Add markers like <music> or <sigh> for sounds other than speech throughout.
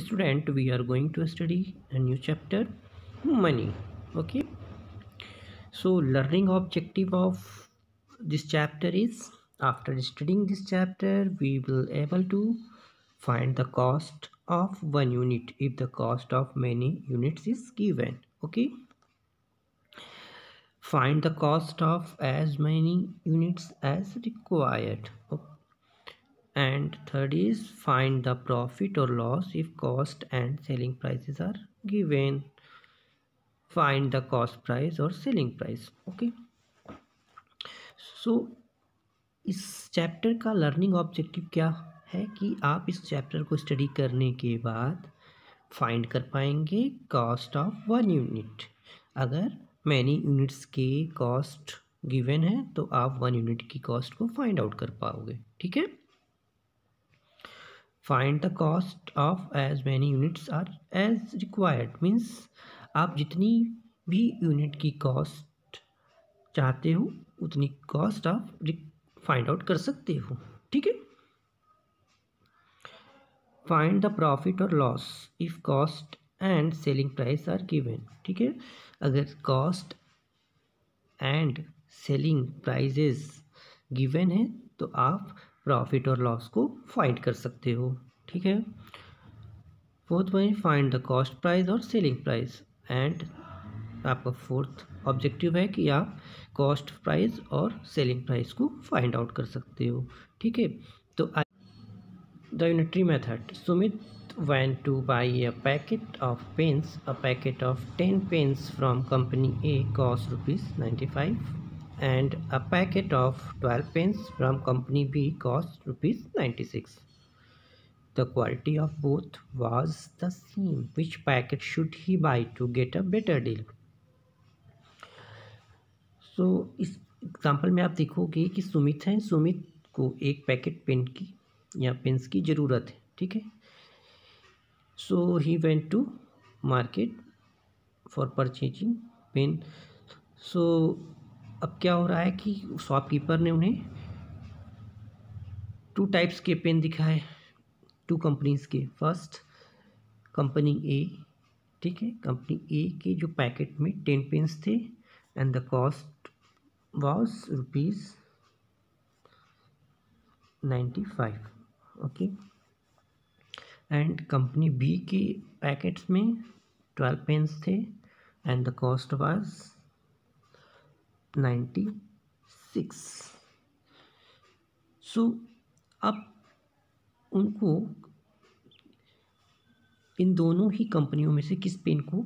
student we are going to study a new chapter money okay so learning objective of this chapter is after studying this chapter we will able to find the cost of one unit if the cost of many units is given okay find the cost of as many units as required okay and third is find the profit और loss if cost and selling price are given find the cost price और selling price okay so इस chapter का learning objective क्या है कि आप इस chapter को स्टडी करने के बाद फाइंड कर पाएंगे कॉस्ट ऑफ वन यूनिट अगर मैनी यूनिट्स के कॉस्ट गिवन है तो आप वन यूनिट की कॉस्ट को फाइंड आउट कर पाओगे ठीक है find the cost of as many units are as required means आप जितनी भी यूनिट की कॉस्ट चाहते हो उतनी कॉस्ट आप फाइंड आउट कर सकते हो ठीक है फाइंड द प्रॉफिट और loss if cost and selling price are given ठीक है अगर cost and selling prices given है तो आप प्रॉफिट और लॉस को फाइंड कर सकते हो ठीक है fourth point find the cost price और सेलिंग प्राइस एंड आपका फोर्थ ऑब्जेक्टिव है कि आप कॉस्ट प्राइस और सेलिंग प्राइस को फाइंड आउट कर सकते हो ठीक है तो the unitary method Sumit van to buy a packet of pens a packet of ten pens from company A cost rupees ninety five and a packet of 12 pens from company B cost rupees 96. The quality of both was the same. Which packet should he buy to get a better deal? so, is example में आप देखोगे कि सुमित हैं सुमित को एक packet pen की या pens की ज़रूरत है ठीक है so he went to market for purchasing pen so अब क्या हो रहा है कि शॉपकीपर ने उन्हें टू टाइप्स के पेन दिखाए टू कंपनीज के फर्स्ट कंपनी ए ठीक है कंपनी ए के जो पैकेट में टेन पेन्स थे and the cost was rupees ninety five okay and company B के पैकेट्स में ट्वेल्व पेन्स थे and the cost was six so अब उनको इन दोनों ही कंपनियों में से किस पेन को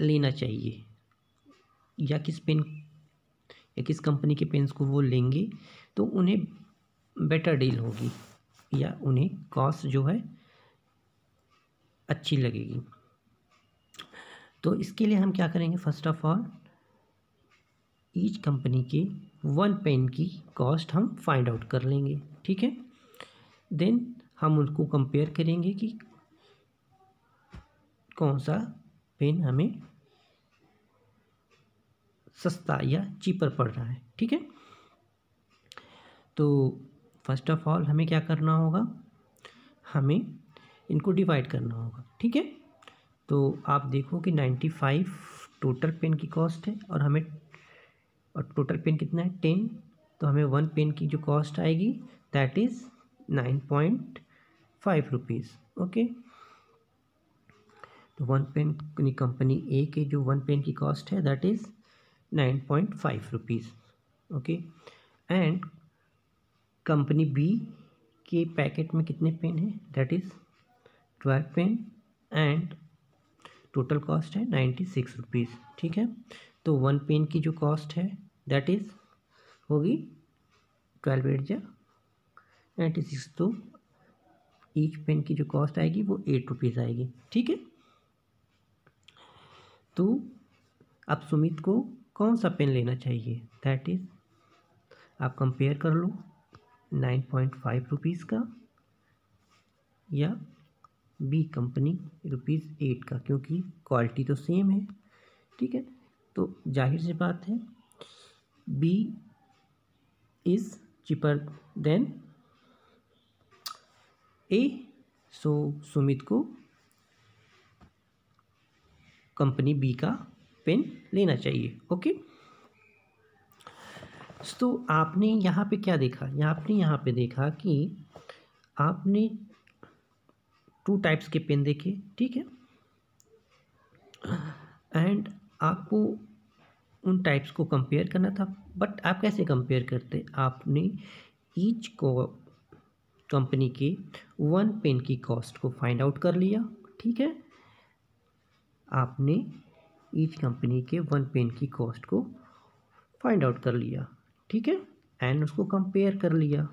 लेना चाहिए या किस पेन या किस कंपनी के पेन्स को वो लेंगे तो उन्हें बेटर डील होगी या उन्हें कॉस्ट जो है अच्छी लगेगी तो इसके लिए हम क्या करेंगे first of all each company के वन पेन की कॉस्ट हम फाइंड आउट कर लेंगे ठीक है देन हम उनको कंपेयर करेंगे कि कौन सा पेन हमें सस्ता या चीपर पड़ रहा है ठीक है तो फर्स्ट ऑफ ऑल हमें क्या करना होगा हमें इनको डिवाइड करना होगा ठीक है तो आप देखो कि नाइन्टी फाइव टोटल पेन की कॉस्ट है और हमें और टोटल पेन कितना है टेन तो हमें वन पेन की जो कॉस्ट आएगी that is nine point five rupees okay तो वन पेन कंपनी ए के जो वन पेन की कॉस्ट है that is nine point five rupees okay and company B के पैकेट में कितने पेन हैं that is twelve pen and total cost है नाइन्टी सिक्स रुपीज़ ठीक है तो वन पेन की जो कॉस्ट है दैट इज होगी ट्वेल्व एट जा नाइन्टी सिक्स तो ईच पेन की जो कॉस्ट आएगी वो एट रुपीज़ आएगी ठीक है तो अब सुमित को कौन सा पेन लेना चाहिए दैट इज़ आप कंपेयर कर लो नाइन पॉइंट फाइव रुपीज़ का या बी कंपनी रुपीज़ एट का क्योंकि क्वालिटी तो सेम है ठीक है तो जाहिर सी बात है B is cheaper than A so Sumit को कंपनी बी का पेन लेना चाहिए ओके तो आपने यहाँ पे क्या देखा आपने यहाँ पे देखा कि आपने टू टाइप्स के पेन देखे ठीक है एंड आपको उन टाइप्स को कंपेयर करना था बट आप कैसे कंपेयर करते आपने ईच को कंपनी के वन पेन की कॉस्ट को फाइंड आउट कर लिया ठीक है आपने ईच कंपनी के वन पेन की कॉस्ट को फाइंड आउट कर लिया ठीक है एंड उसको कंपेयर कर लिया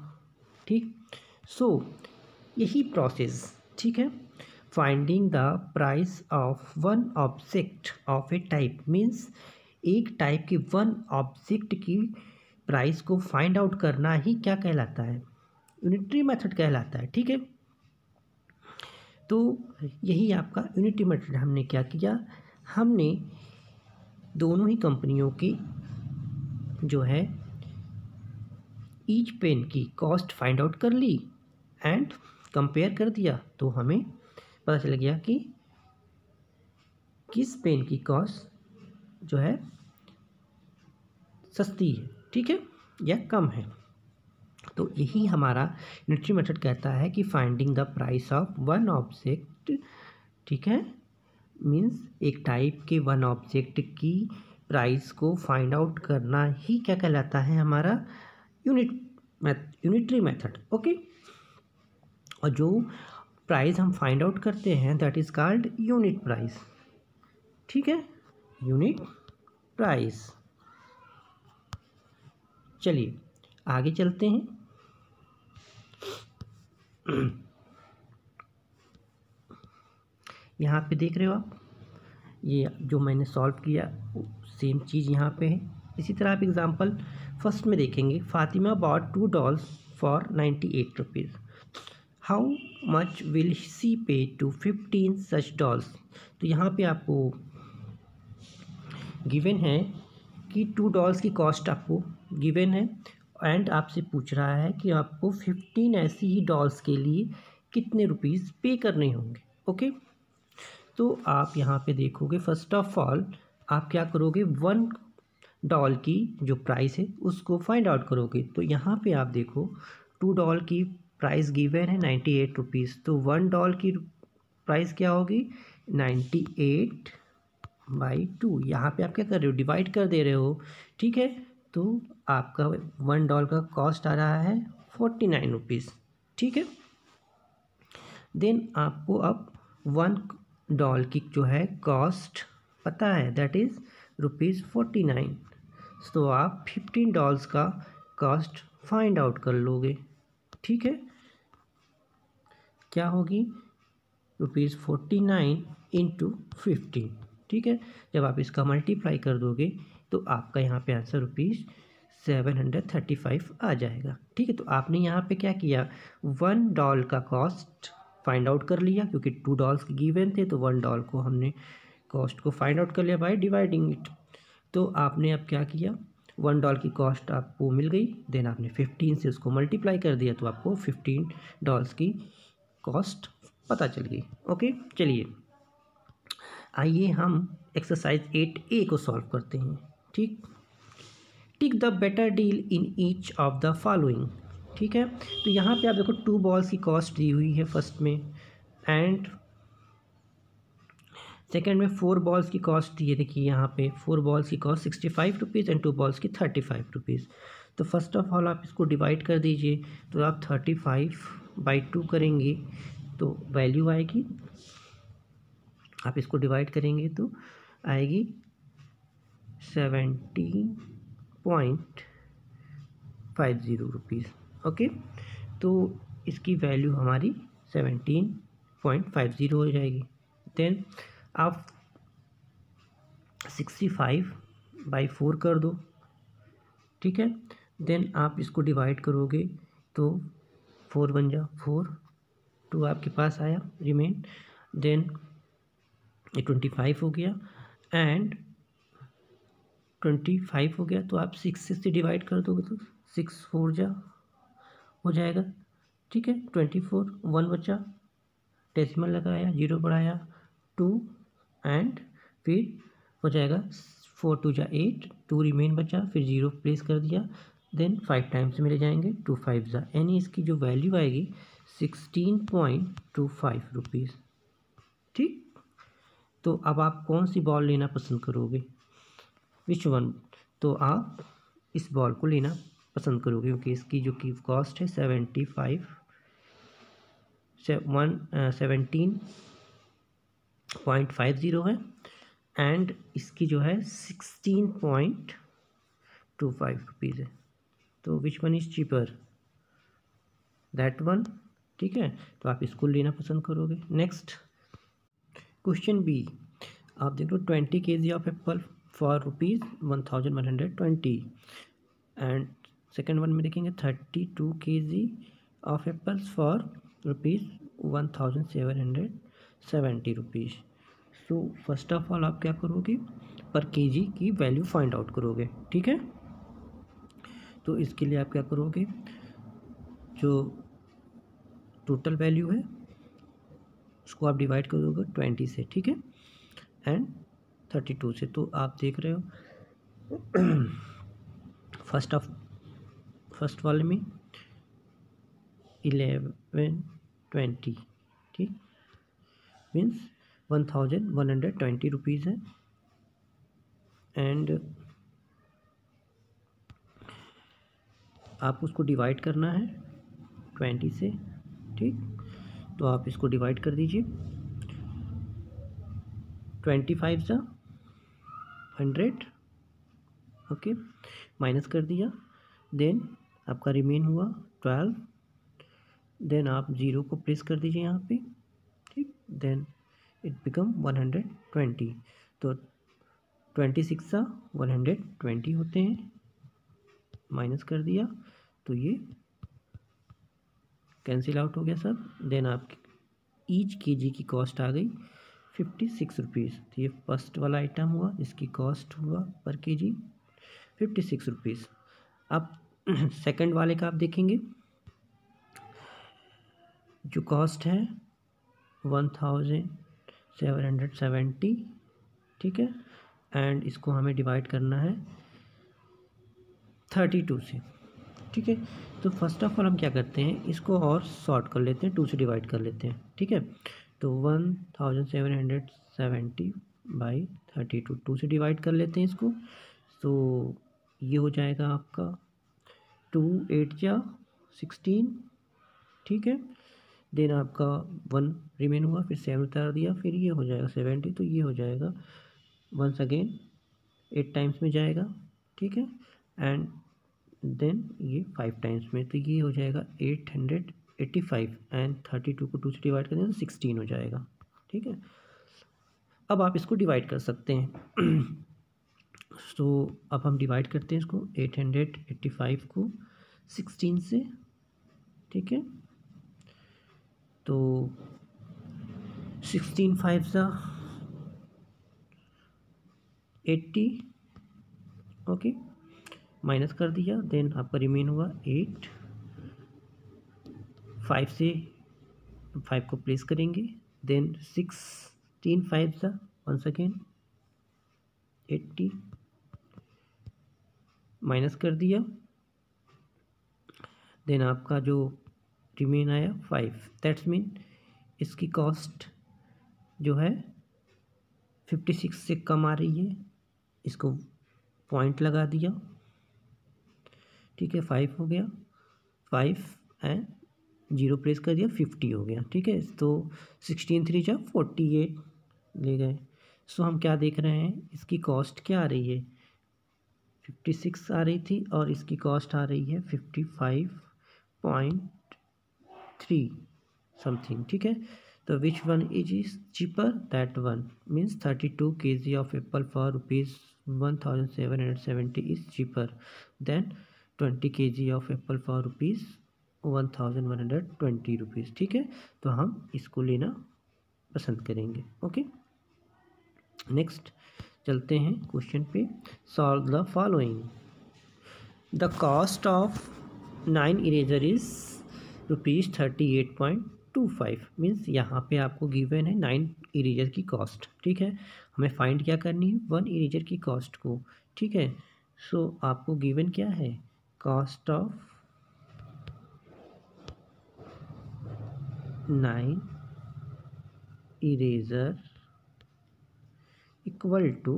ठीक सो so, यही प्रोसेस ठीक है finding the price of one object of a type means एक टाइप के वन ऑब्जेक्ट की प्राइस को फाइंड आउट करना ही क्या कहलाता है यूनिटरी मेथड कहलाता है ठीक है तो यही आपका यूनिटरी मेथड हमने क्या किया हमने दोनों ही कंपनियों की जो है ईच पेन की कॉस्ट फाइंड आउट कर ली एंड कंपेयर कर दिया तो हमें पता चल गया कि किस पेन की कॉस्ट जो है सस्ती है ठीक है या कम है तो यही हमारा न्यूट्री मेथड कहता है कि finding the price of one object ठीक है मींस एक टाइप के वन ऑब्जेक्ट की प्राइस को फाइंड आउट करना ही क्या कहलाता है हमारा unit math unitary method okay और जो प्राइस हम फाइंड आउट करते हैं that is called unit price ठीक है यूनिट प्राइस चलिए आगे चलते हैं यहाँ पे देख रहे हो आप ये जो मैंने सॉल्व किया सेम चीज़ यहाँ पे है इसी तरह आप एग्ज़ाम्पल फर्स्ट में देखेंगे Fatima bought two dolls for ninety eight rupees how much will she pay to fifteen such dolls तो यहाँ पे आपको गिवन है कि टू डॉल्स की कॉस्ट आपको गिवन है एंड आपसे पूछ रहा है कि आपको फिफ्टीन ऐसी ही डॉल्स के लिए कितने रुपीज़ पे करने होंगे ओके तो आप यहाँ पे देखोगे फर्स्ट ऑफ ऑल आप क्या करोगे वन डॉल की जो प्राइस है उसको फाइंड आउट करोगे तो यहाँ पे आप देखो टू डॉल की प्राइस गिवन है नाइन्टी एट रुपीज़ तो वन डॉल की प्राइस क्या होगी नाइन्टी एट बाई टू यहाँ पे आप क्या कर रहे हो डिवाइड कर दे रहे हो ठीक है तो आपका वन डॉल का कॉस्ट आ रहा है फोर्टी नाइन रुपीज़ ठीक है देन आपको अब वन डॉल की जो है कॉस्ट पता है that is rupees forty nine तो आप फिफ्टीन डॉल्स का कॉस्ट फाइंड आउट कर लोगे ठीक है क्या होगी rupees forty nine into fifteen ठीक है जब आप इसका मल्टीप्लाई कर दोगे तो आपका यहाँ पे answer rupees seven hundred thirty five आ जाएगा ठीक है तो आपने यहाँ पे क्या किया वन डॉल का कॉस्ट फाइंड आउट कर लिया क्योंकि टू डॉल्स गिवन थे तो वन डॉल को हमने कॉस्ट को फाइंड आउट कर लिया बाई डिवाइडिंग इट तो आपने अब क्या किया वन डॉल की कॉस्ट आपको मिल गई देन आपने फिफ्टीन से उसको मल्टीप्लाई कर दिया तो आपको फिफ्टीन डॉल्स की कॉस्ट पता चल गई ओके चलिए आइए हम एक्सरसाइज एट ए को सॉल्व करते हैं ठीक tick the better deal in each of the following ठीक है तो यहाँ पे आप देखो टू बॉल्स की कॉस्ट दी हुई है फर्स्ट में एंड सेकेंड में फोर बॉल्स की कॉस्ट ये देखिए यहाँ पे फोर बॉल्स की cost sixty five rupees and two balls की थर्टी फाइव रुपीज़ तो फर्स्ट ऑफ ऑल आप इसको डिवाइड कर दीजिए तो आप थर्टी फाइव बाई टू करेंगे तो वैल्यू आएगी आप इसको डिवाइड करेंगे तो आएगी seventy point five zero rupees okay तो इसकी वैल्यू हमारी सेवेंटीन पॉइंट फाइव ज़ीरो हो जाएगी देन आप सिक्सटी फाइव बाई फोर कर दो ठीक है देन आप इसको डिवाइड करोगे तो फोर बन जा फोर टू आपके पास आया रिमेन देन ये ट्वेंटी फाइव हो गया एंड ट्वेंटी फाइव हो गया तो आप सिक्स से डिवाइड कर दोगे तो सिक्स फोर जा हो जाएगा ठीक है ट्वेंटी फोर वन बचा डेसिमल लगाया जीरो बढ़ाया टू एंड फिर हो जाएगा फोर टू जा एट टू रिमेन बचा फिर जीरो प्लेस कर दिया देन फाइव टाइम्स मिले जाएंगे टू फाइव ज़ा यानी इसकी जो वैल्यू आएगी sixteen point two five rupees ठीक तो अब आप कौन सी बॉल लेना पसंद करोगे विच वन तो आप इस बॉल को लेना पसंद करोगे क्योंकि इसकी जो कि कॉस्ट है सेवेंटी फाइव से one seventeen point five zero है एंड इसकी जो है sixteen point two five rupees है तो which one is cheaper that one ठीक है तो आप इसको लेना पसंद करोगे नेक्स्ट क्वेश्चन बी आप देख लो twenty K G of apple for rupees one thousand one hundred twenty and second one में देखेंगे thirty two K G of apples for rupees one thousand seven hundred seventy rupees so first of all आप क्या करोगे per K G की value find out करोगे ठीक है तो इसके लिए आप क्या करोगे जो टोटल वैल्यू है उसको आप डिवाइड कर दोगे ट्वेंटी से ठीक है एंड थर्टी टू से तो आप देख रहे हो फर्स्ट ऑफ फर्स्ट वाले में इलेवन ट्वेंटी ठीक means one thousand one hundred twenty rupees है एंड आपको उसको डिवाइड करना है ट्वेंटी से ठीक तो आप इसको डिवाइड कर दीजिए ट्वेंटी फाइव सा हंड्रेड ओके माइनस कर दिया देन आपका रिमेन हुआ ट्वेल्व देन आप ज़ीरो को प्लेस कर दीजिए यहाँ पे ठीक then it become one hundred twenty तो ट्वेंटी सिक्स सा वन हंड्रेड ट्वेंटी होते हैं माइनस कर दिया तो ये कैंसिल आउट हो गया सब देन आपकी ईच के जी की कॉस्ट आ गई फिफ्टी सिक्स रुपीज़ तो ये फर्स्ट वाला आइटम हुआ इसकी कॉस्ट हुआ पर K G fifty six rupees अब सेकंड <clears throat> वाले का आप देखेंगे जो कॉस्ट है one thousand seven hundred seventy ठीक है एंड इसको हमें डिवाइड करना है थर्टी टू से ठीक है तो फर्स्ट ऑफ ऑल हम क्या करते हैं इसको और शॉर्ट कर लेते हैं टू से डिवाइड कर लेते हैं ठीक है तो one thousand seven hundred seventy by thirty two two से डिवाइड कर लेते हैं इसको तो ये हो जाएगा आपका टू एट या सिक्सटीन ठीक है देन आपका वन रिमेन हुआ फिर सेवन उतार दिया फिर ये हो जाएगा सेवेंटी तो ये हो जाएगा वंस अगेन एट टाइम्स में जाएगा ठीक है एंड देन ये फाइव टाइम्स में तो ये हो जाएगा eight hundred eighty five and thirty two को टू से डिवाइड कर दें तो सिक्सटीन हो जाएगा ठीक है अब आप इसको डिवाइड कर सकते हैं सो <clears throat> तो so, अब हम डिवाइड करते हैं इसको एट हंड्रेड एट्टी फाइव को सिक्सटीन से ठीक है तो सिक्सटीन फाइव सा एट्टी ओके माइनस कर दिया देन आपका रिमेन हुआ एट फाइव से फाइव को प्लेस करेंगे देन सिक्स तीन फाइव सा वन सेकेंड एट्टी माइनस कर दिया देन आपका जो रिमेन आया फाइव दैट्स मीन इसकी कॉस्ट जो है फिफ्टी सिक्स से कम आ रही है इसको पॉइंट लगा दिया ठीक है फाइव हो गया फाइव एंड जीरो प्रेस कर दिया फिफ्टी हो गया ठीक है तो सिक्सटीन थ्री जा फोर्टी एट ले गए सो हम क्या देख रहे हैं इसकी कॉस्ट क्या आ रही है फिफ्टी सिक्स आ रही थी और इसकी कॉस्ट आ रही है fifty five point three something ठीक है तो which one is is cheaper that one means thirty two K G of apple for rupees one thousand seven hundred seventy is cheaper than twenty K G of apple for rupees one thousand one hundred twenty rupees ठीक है तो हम इसको लेना पसंद करेंगे okay next चलते हैं क्वेश्चन पे solve the following the cost of nine eraser is rupees thirty eight point two five means यहाँ पे आपको गिवन है नाइन इरेजर की कॉस्ट ठीक है हमें फाइंड क्या करनी है वन इरेजर की कॉस्ट को ठीक है सो so, आपको गिवन क्या है cost of 9 eraser equal to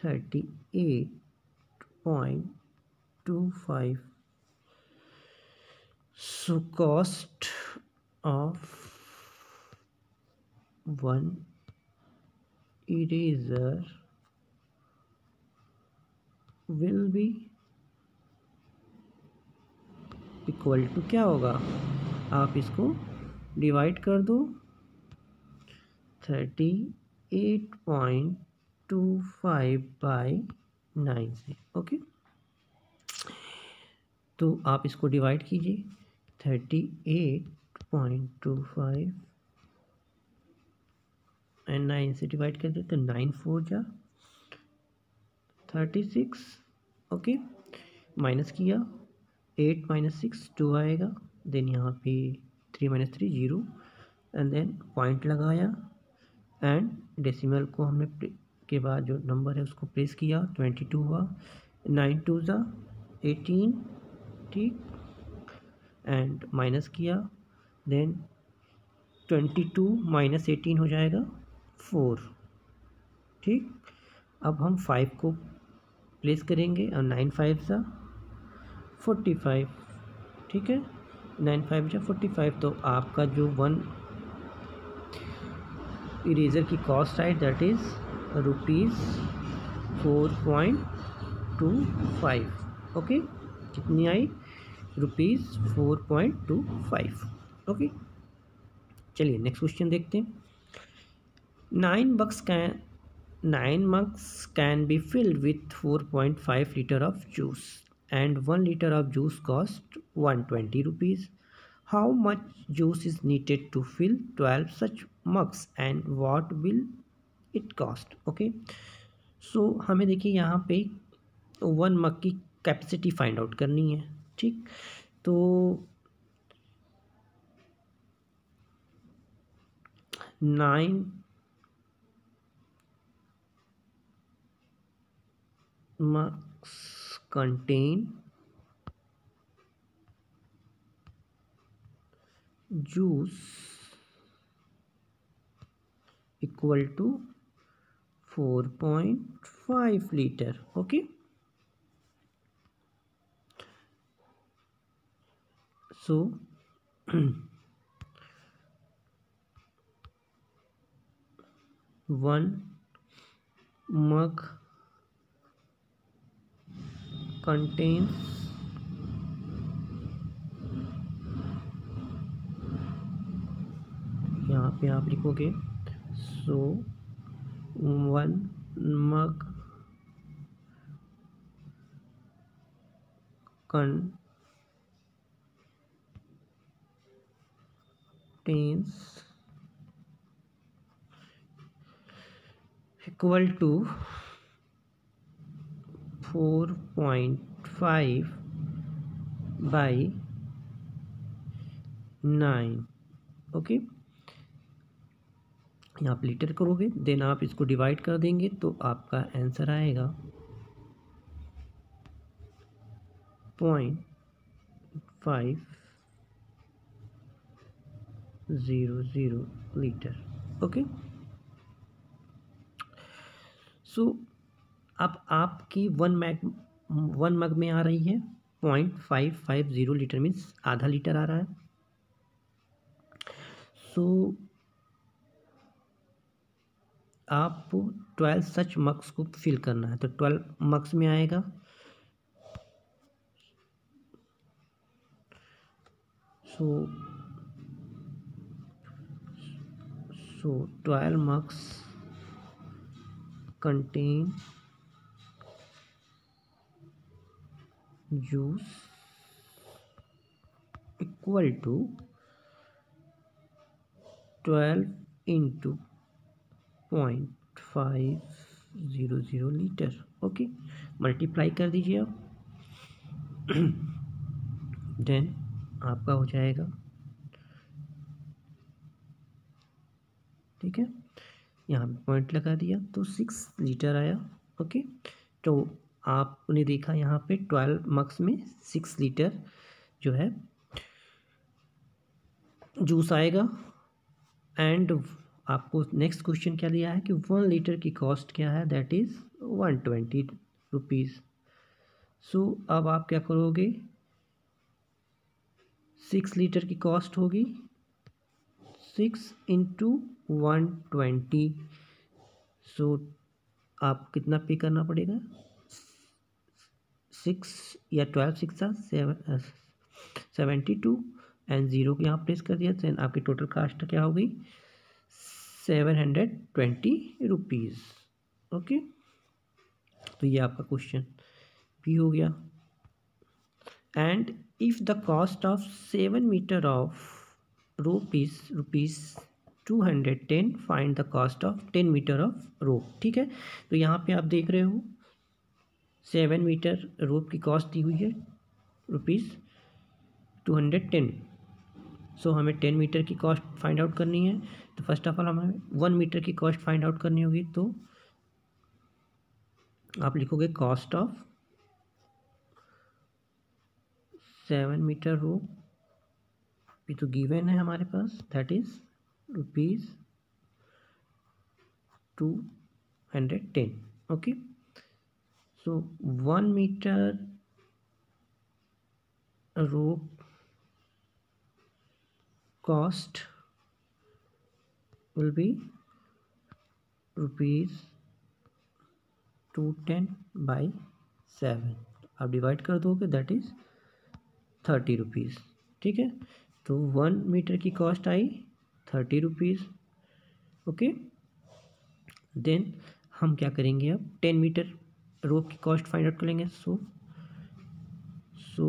38.25 so cost of one eraser will be equal to क्या होगा आप इसको डिवाइड कर दो thirty eight point two five by nine से ओके तो आप इसको डिवाइड कीजिए thirty eight point two five and nine से डिवाइड कर दे तो नाइन फोर जा थर्टी सिक्स ओके माइनस किया एट माइनस सिक्स टू आएगा देन यहाँ पे three minus three zero and then point लगाया एंड डेसिमल को हमने के बाद जो नंबर है उसको प्लेस किया ट्वेंटी टू हुआ नाइन टू ज़ा एटीन ठीक एंड माइनस किया then twenty two minus eighteen हो जाएगा फोर ठीक अब हम फाइव को प्लेस करेंगे और नाइन फाइव सा फोर्टी फाइव ठीक है नाइन फाइव या फोर्टी फाइव तो आपका जो वन इरेजर की cost I that is rupees four point two five okay कितनी आई rupees four point two five okay चलिए नेक्स्ट क्वेश्चन देखते हैं nine mugs can nine mugs can be filled with four point five litre of juice and 1 liter of juice cost 120 rupees. How much juice is needed to fill 12 such mugs and what will it cost? Okay. so, हमें देखिए यहाँ पे one mug की capacity find out करनी है ठीक तो nine mugs contain juice equal to 4.5 liter. Okay, so <clears throat> one mug contain यहाँ पे आप लिखोगे so one mug contains equal to four point five by nine okay यहाँ आप लीटर करोगे देन आप इसको डिवाइड कर देंगे तो आपका आंसर आएगा point five zero zero litre okay so अब आपकी वन मैग वन मग में आ रही है point five five zero litre means आधा लीटर आ रहा है सो so, आप ट्वेल्व सच मक्स को फिल करना है तो ट्वेल्व मक्स में आएगा so so twelve mugs contain juice equal to twelve into point five zero zero litre okay multiply कर दीजिए आप देन <clears throat> आपका हो जाएगा ठीक है यहाँ पॉइंट लगा दिया तो सिक्स लीटर आया ओके तो आपने देखा यहाँ पे ट्वेल्व मक्स में सिक्स लीटर जो है जूस आएगा एंड आपको नेक्स्ट क्वेश्चन क्या दिया है कि वन लीटर की कॉस्ट क्या है that is one twenty rupees so अब आप क्या करोगे सिक्स लीटर की कॉस्ट होगी six into one twenty so आप कितना पे करना पड़ेगा सिक्स या twelve six seven seventy two and zero को यहाँ प्लेस कर दिया तो आपकी टोटल कास्ट क्या हो गई seven hundred twenty rupees okay तो ये आपका क्वेश्चन भी हो गया and if the cost of seven metre of rope is rupees two hundred ten find the cost of ten metre of rope ठीक है तो यहाँ पे आप देख रहे हो सेवन मीटर रोप की कॉस्ट दी हुई है rupees two hundred ten so हमें टेन मीटर की कॉस्ट फाइंड आउट करनी है तो फर्स्ट ऑफ ऑल हमें वन मीटर की कॉस्ट फाइंड आउट करनी होगी तो आप लिखोगे cost of seven metre rope ये तो गिवन है हमारे पास that is rupees two hundred ten okay so one metre rope cost will be rupees two ten by seven आप डिवाइड कर दोगे दैट इज़ थर्टी रुपीज़ ठीक है तो वन मीटर की कॉस्ट आई थर्टी रुपीज़ ओके देन हम क्या करेंगे अब टेन मीटर रो की कॉस्ट फाइंड आउट कर लेंगे so so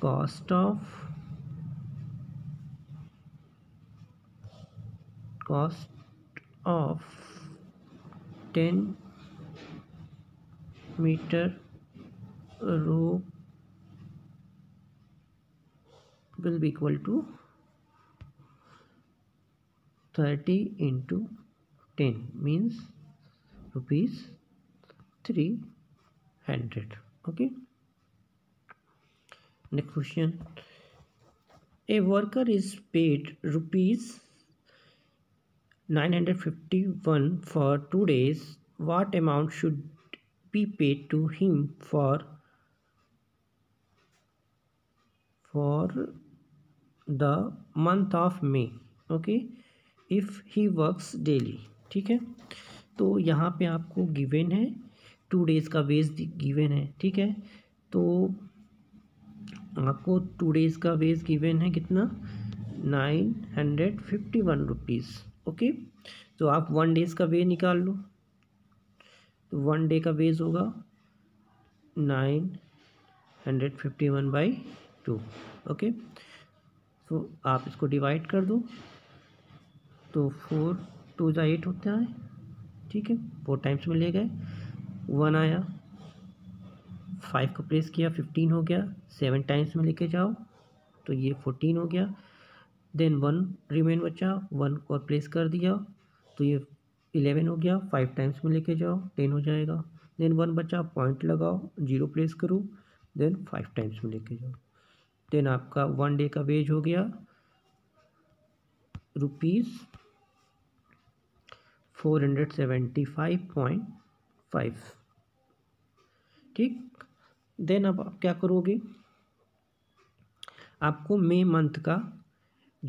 cost of cost of ten metre rope will be equal to thirty into ten means rupees three hundred okay next question a worker is paid rupees nine hundred fifty one for two days what amount should be paid to him for for the month of May okay if he works daily ठीक है तो यहाँ पे आपको given है two days का wage given है ठीक है तो आपको टू डेज़ का वेज गिवन है कितना nine hundred fifty one rupees okay तो आप वन डेज़ का वे निकाल लो तो वन डे का वेज होगा nine hundred fifty one by two okay तो आप इसको डिवाइड कर दो तो फोर टू जो एट होता है ठीक है फोर टाइम्स में ले गए वन आया फाइव को प्लेस किया फिफ्टीन हो गया सेवन टाइम्स में लेके जाओ तो ये फोर्टीन हो गया देन वन रिमेन बचा वन को प्लेस कर दिया तो ये इलेवन हो गया फाइव टाइम्स में लेके जाओ टेन हो जाएगा देन वन बचा पॉइंट लगाओ जीरो प्लेस करो देन फाइव टाइम्स में लेके जाओ देन आपका वन डे का वेज हो गया rupees four hundred seventy five point five ठीक देन अब आप क्या करोगे आपको मे मंथ का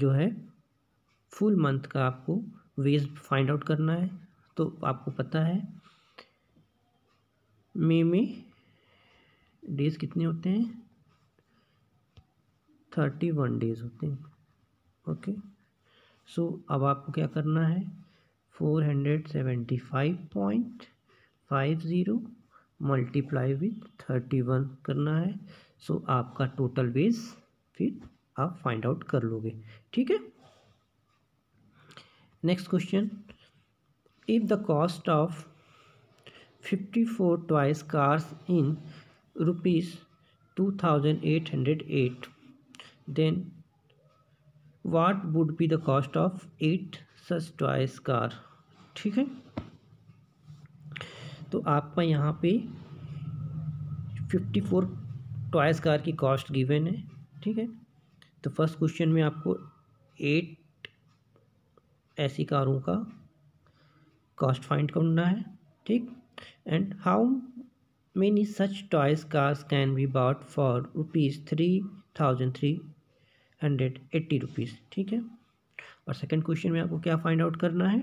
जो है फुल मंथ का आपको वेज फाइंड आउट करना है तो आपको पता है मे में डेज कितने होते हैं थर्टी वन डेज होते हैं ओके सो अब आपको क्या करना है four hundred seventy five point five zero multiply with thirty one करना है सो so, आपका टोटल बेस फिर आप फाइंड आउट कर लोगे ठीक है next question if the cost of fifty four toys cars in rupees two thousand eight hundred eight then what would be the cost of eight such toys car ठीक है तो आपका यहाँ पे 54 फोर टॉयस कार की cost given है ठीक है तो फर्स्ट क्वेश्चन में आपको एट ऐसी कारों का कॉस्ट फाइंड करना है ठीक and how many such toys cars can be bought for rupees three thousand three hundred eighty rupees ठीक है और सेकंड क्वेश्चन में आपको क्या फाइंड आउट करना है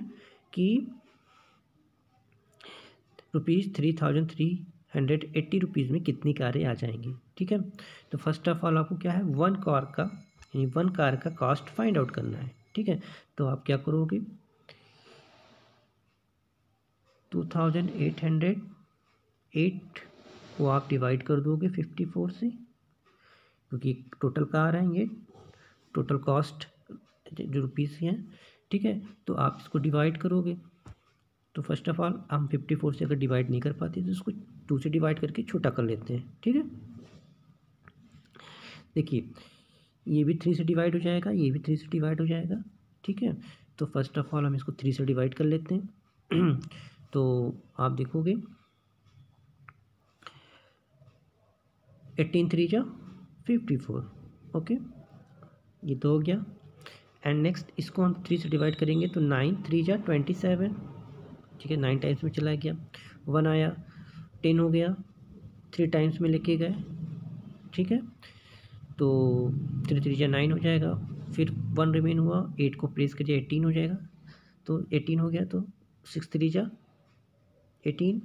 कि rupees three thousand three hundred eighty rupees में कितनी कारें आ जाएंगी ठीक है तो फर्स्ट ऑफ ऑल आपको क्या है वन कार का यानी वन कार का कॉस्ट फाइंड आउट करना है ठीक है तो आप क्या करोगे two thousand eight hundred eight को आप डिवाइड कर दोगे फिफ्टी फोर से क्योंकि टोटल कार आएंगे ये टोटल कॉस्ट जो रुपीज़ हैं ठीक है तो आप इसको डिवाइड करोगे तो फर्स्ट ऑफ ऑल हम फिफ्टी फोर से अगर डिवाइड नहीं कर पाते तो इसको टू से डिवाइड करके छोटा कर लेते हैं ठीक है देखिए ये भी थ्री से डिवाइड हो जाएगा ये भी थ्री से डिवाइड हो जाएगा ठीक है तो फर्स्ट ऑफ ऑल हम इसको थ्री से डिवाइड कर लेते हैं <clears throat> तो आप देखोगे एटीन थ्री जा फिफ्टी फोर ओके ये तो हो गया एंड नेक्स्ट इसको हम थ्री से डिवाइड करेंगे तो नाइन थ्री जा ट्वेंटी सेवन ठीक है नाइन टाइम्स में चला गया वन आया टेन हो गया थ्री टाइम्स में लेके गए ठीक है तो थ्री थ्री या नाइन हो जाएगा फिर वन रिमेन हुआ एट को प्रेस करिए एटीन हो जाएगा तो एटीन हो गया तो सिक्स थ्री जा एटीन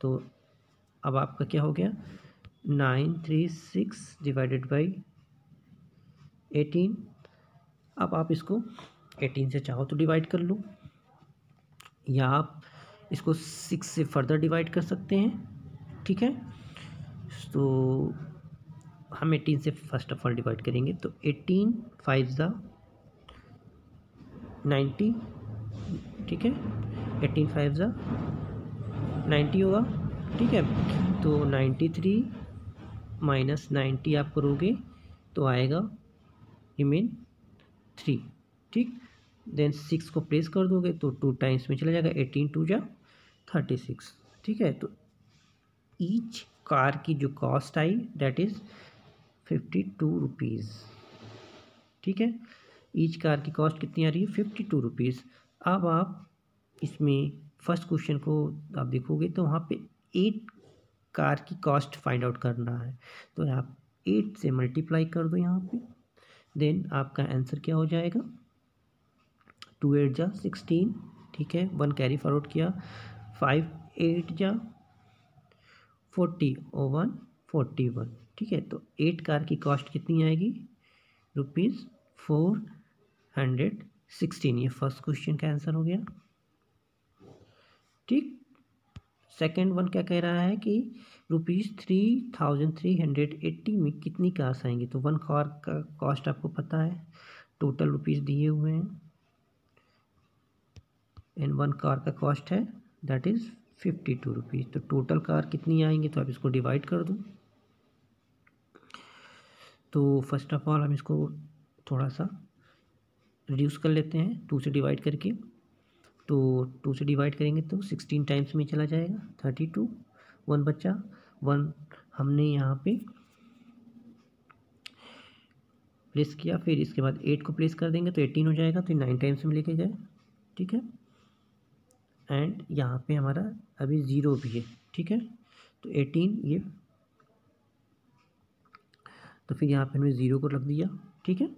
तो अब आपका क्या हो गया nine three six divided by eighteen अब आप इसको एटीन से चाहो तो डिवाइड कर लो या आप इसको सिक्स से फर्दर डिवाइड कर सकते हैं ठीक है तो हम एटीन से फर्स्ट ऑफ ऑल डिवाइड करेंगे तो एटीन फाइव ज़ा नाइन्टी ठीक है एटीन फाइव ज़ा नाइन्टी होगा ठीक है तो नाइन्टी थ्री माइनस नाइन्टी आप करोगे तो आएगा मीन थ्री ठीक देन सिक्स को प्लेस कर दोगे तो टू टाइम्स में चला जाएगा एटीन टू जा थर्टी सिक्स ठीक है तो ईच कार की जो cost I that is fifty two rupees ठीक है ईच कार की कॉस्ट कितनी आ रही है फिफ्टी टू रुपीज़ अब आप इसमें फर्स्ट क्वेश्चन को आप देखोगे तो वहाँ पे एट कार की कॉस्ट फाइंड आउट करना है तो आप एट से मल्टीप्लाई कर दो यहाँ पे देन आपका आंसर क्या हो जाएगा टू एट जा सिक्सटीन ठीक है वन कैरी फॉरवर्ड किया फाइव एट जा फोर्टी ओ वन फोर्टी वन ठीक है तो एट कार की कॉस्ट कितनी आएगी रुपीज़ फोर हंड्रेड सिक्सटीन ये फर्स्ट क्वेश्चन का आंसर हो गया ठीक सेकेंड वन क्या कह रहा है कि rupees three thousand three hundred eighty में कितनी कार्स आएंगी तो वन कार का कॉस्ट आपको पता है टोटल रुपीज़ दिए हुए हैं एंड वन कार का कॉस्ट है that is fifty two rupees तो टोटल कार कितनी आएंगी तो आप इसको डिवाइड कर दूँ तो फर्स्ट ऑफ ऑल हम इसको थोड़ा सा रिड्यूस कर लेते हैं टू से डिवाइड करके तो टू से डिवाइड करेंगे तो सिक्सटीन टाइम्स में चला जाएगा थर्टी टू वन बच्चा वन हमने यहाँ पे प्लेस किया फिर इसके बाद एट को प्लेस कर देंगे तो एटीन हो जाएगा तो नाइन टाइम्स में लेके गए ठीक है एंड यहाँ पे हमारा अभी ज़ीरो भी है ठीक है तो एटीन ये तो फिर यहाँ पे हमने ज़ीरो को रख दिया ठीक है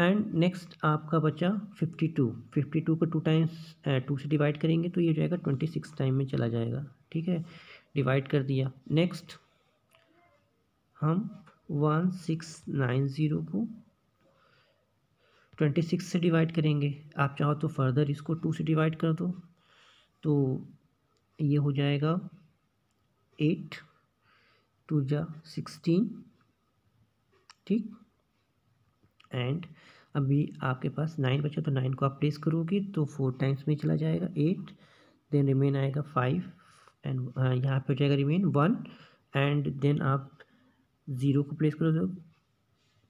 एंड नेक्स्ट आपका बचा फिफ्टी टू फिफ्टी टू को टू टाइम्स टू से डिवाइड करेंगे तो ये हो जाएगा ट्वेंटी सिक्स टाइम में चला जाएगा ठीक है डिवाइड कर दिया नेक्स्ट हम वन सिक्स नाइन ज़ीरो को ट्वेंटी सिक्स से डिवाइड करेंगे आप चाहो तो फर्दर इसको टू से डिवाइड कर दो तो ये हो जाएगा एट टू जा सिक्सटीन ठीक एंड अभी आपके पास नाइन बचा तो नाइन को आप प्लेस करोगे तो फोर टाइम्स में चला जाएगा एट देन रिमेन आएगा फाइव एंड uh, यहाँ पे हो जाएगा रिमेन वन एंड देन आप ज़ीरो को प्लेस करो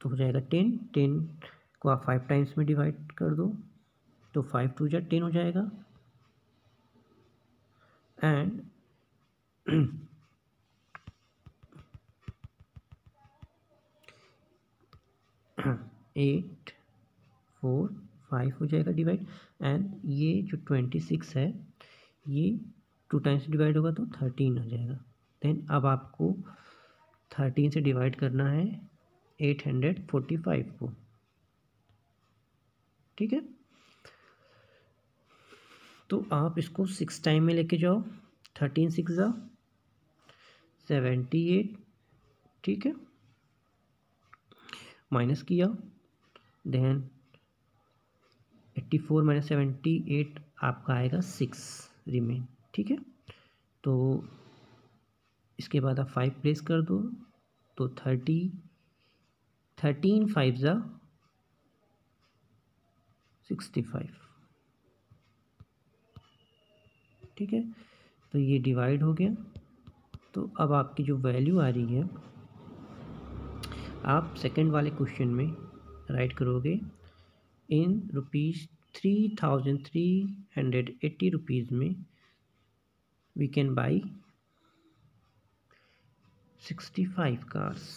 तो हो जाएगा टेन टेन को आप फाइव टाइम्स में डिवाइड कर दो तो फाइव टू जा टेन हो जाएगा एंड एट फोर फाइव हो जाएगा डिवाइड एंड ये जो ट्वेंटी सिक्स है ये टू टाइम्स डिवाइड होगा तो थर्टीन हो जाएगा देन अब आपको थर्टीन से डिवाइड करना है एट हंड्रेड फोर्टी फाइव को ठीक है तो आप इसको सिक्स टाइम में लेके जाओ थर्टीन सिक्स ज़ा सेवेंटी एट ठीक है माइनस किया then eighty four minus seventy eight आपका आएगा सिक्स रिमेन ठीक है तो इसके बाद आप फाइव प्लेस कर दो तो थर्टी थर्टीन फाइव ज़ा सिक्सटी फाइव ठीक है तो ये डिवाइड हो गया तो अब आपकी जो वैल्यू आ रही है आप सेकंड वाले क्वेश्चन में राइट करोगे in rupees three thousand three hundred eighty rupees में we can buy sixty five cars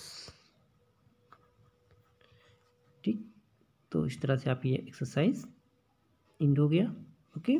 तो इस तरह से आप ये एक्सरसाइज इंड हो गया ओके